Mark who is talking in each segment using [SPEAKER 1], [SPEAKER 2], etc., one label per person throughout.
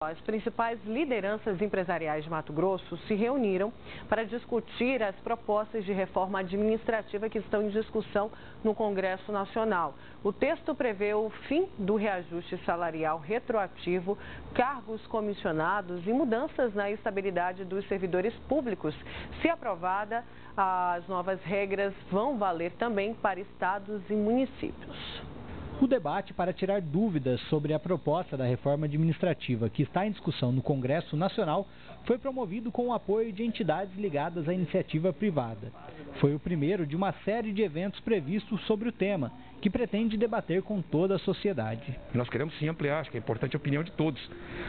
[SPEAKER 1] As principais lideranças empresariais de Mato Grosso se reuniram para discutir as propostas de reforma administrativa que estão em discussão no Congresso Nacional. O texto prevê o fim do reajuste salarial retroativo, cargos comissionados e mudanças na estabilidade dos servidores públicos. Se aprovada, as novas regras vão valer também para estados e municípios.
[SPEAKER 2] O debate para tirar dúvidas sobre a proposta da reforma administrativa que está em discussão no Congresso Nacional foi promovido com o apoio de entidades ligadas à iniciativa privada. Foi o primeiro de uma série de eventos previstos sobre o tema, que pretende debater com toda a sociedade.
[SPEAKER 3] Nós queremos sim ampliar, acho que é importante a opinião de todos.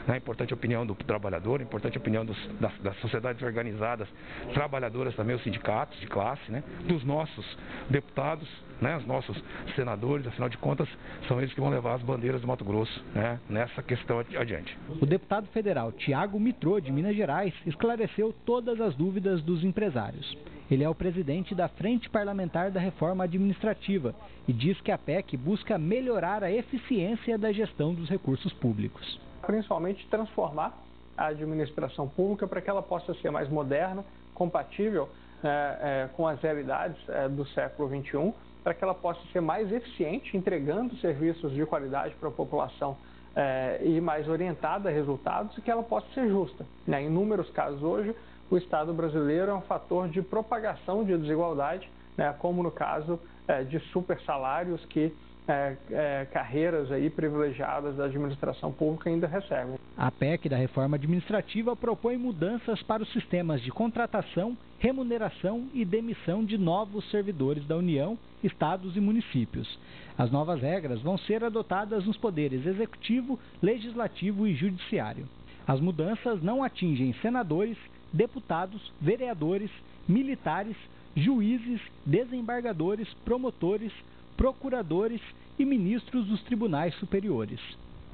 [SPEAKER 3] Né? É importante a opinião do trabalhador, é importante a opinião dos, das, das, sociedades organizadas, trabalhadoras também, os sindicatos de classe, né? dos nossos deputados, né? os nossos senadores, afinal de contas, são eles que vão levar as bandeiras do Mato Grosso né? nessa questão adiante.
[SPEAKER 2] O deputado federal Tiago Mitrô, de Minas Gerais, esclareceu todas as dúvidas dos empresários. Ele é o presidente da Frente Parlamentar da Reforma Administrativa e diz que a PEC busca melhorar a eficiência da gestão dos recursos públicos.
[SPEAKER 4] Principalmente transformar a administração pública para que ela possa ser mais moderna, compatível é, é, com as realidades é, do século XXI, para que ela possa ser mais eficiente, entregando serviços de qualidade para a população é, e mais orientada a resultados e que ela possa ser justa. Né? Em inúmeros casos hoje, o Estado brasileiro é um fator de propagação de desigualdade, né, como no caso é, de super salários que é, é, carreiras aí privilegiadas da administração pública ainda recebem.
[SPEAKER 2] A PEC da reforma administrativa propõe mudanças para os sistemas de contratação, remuneração e demissão de novos servidores da União, estados e municípios. As novas regras vão ser adotadas nos poderes executivo, legislativo e judiciário. As mudanças não atingem senadores, deputados, vereadores, militares, juízes, desembargadores, promotores, procuradores e ministros dos tribunais superiores.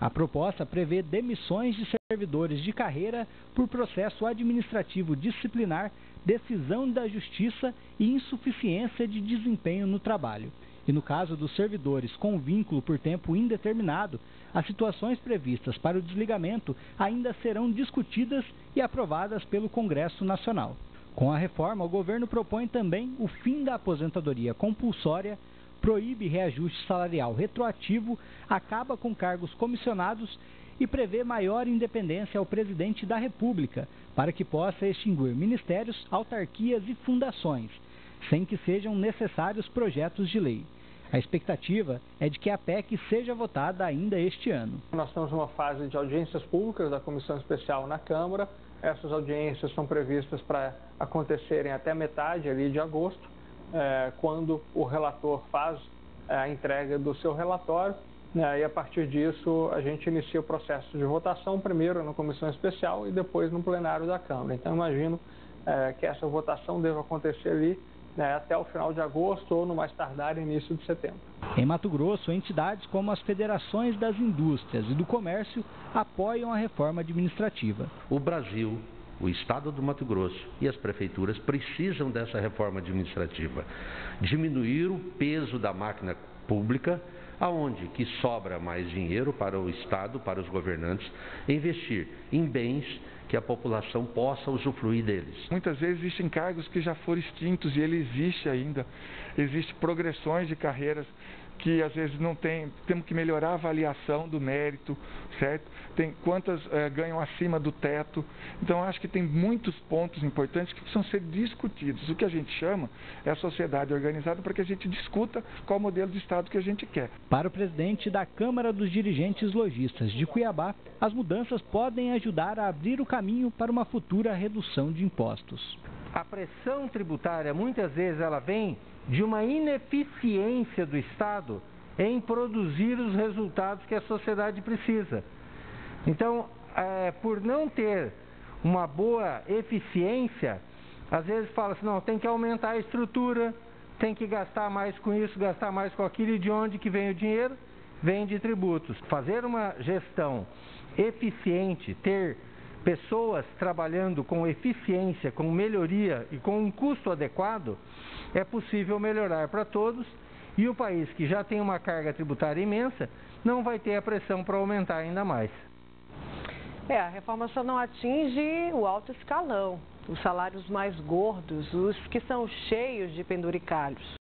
[SPEAKER 2] A proposta prevê demissões de servidores de carreira por processo administrativo disciplinar, decisão da justiça e insuficiência de desempenho no trabalho. E no caso dos servidores com vínculo por tempo indeterminado, as situações previstas para o desligamento ainda serão discutidas e aprovadas pelo Congresso Nacional. Com a reforma, o governo propõe também o fim da aposentadoria compulsória, proíbe reajuste salarial retroativo, acaba com cargos comissionados e prevê maior independência ao presidente da República, para que possa extinguir ministérios, autarquias e fundações, sem que sejam necessários projetos de lei. A expectativa é de que a PEC seja votada ainda este ano.
[SPEAKER 4] Nós estamos numa fase de audiências públicas da Comissão Especial na Câmara. Essas audiências são previstas para acontecerem até metade ali de agosto, é, quando o relator faz é, a entrega do seu relatório. Né, e a partir disso, a gente inicia o processo de votação, primeiro na comissão especial e depois no plenário da Câmara. Então, imagino é, que essa votação deva acontecer ali né, até o final de agosto ou no mais tardar início de setembro.
[SPEAKER 2] Em Mato Grosso, entidades como as federações das indústrias e do comércio apoiam a reforma administrativa.
[SPEAKER 5] O Brasil, o Estado do Mato Grosso e as prefeituras precisam dessa reforma administrativa. Diminuir o peso da máquina pública, aonde que sobra mais dinheiro para o Estado, para os governantes, investir em bens que a população possa usufruir deles.
[SPEAKER 3] Muitas vezes existem cargos que já foram extintos e ele existe ainda. Existem progressões de carreiras que às vezes não tem, temos que melhorar a avaliação do mérito, certo? Tem quantas é, ganham acima do teto. Então acho que tem muitos pontos importantes que precisam ser discutidos. O que a gente chama é a sociedade organizada para que a gente discuta qual modelo de Estado que a gente quer.
[SPEAKER 2] Para o presidente da Câmara dos Dirigentes Logistas de Cuiabá, as mudanças podem ajudar a abrir o caminho para uma futura redução de impostos.
[SPEAKER 6] A pressão tributária muitas vezes ela vem de uma ineficiência do Estado em produzir os resultados que a sociedade precisa. Então, é, por não ter uma boa eficiência, às vezes fala assim, não, tem que aumentar a estrutura, tem que gastar mais com isso, gastar mais com aquilo, e de onde que vem o dinheiro? Vem de tributos. Fazer uma gestão eficiente, ter pessoas trabalhando com eficiência, com melhoria e com um custo adequado, é possível melhorar para todos e o país que já tem uma carga tributária imensa não vai ter a pressão para aumentar ainda mais.
[SPEAKER 1] É, a reforma só não atinge o alto escalão, os salários mais gordos, os que são cheios de penduricalhos.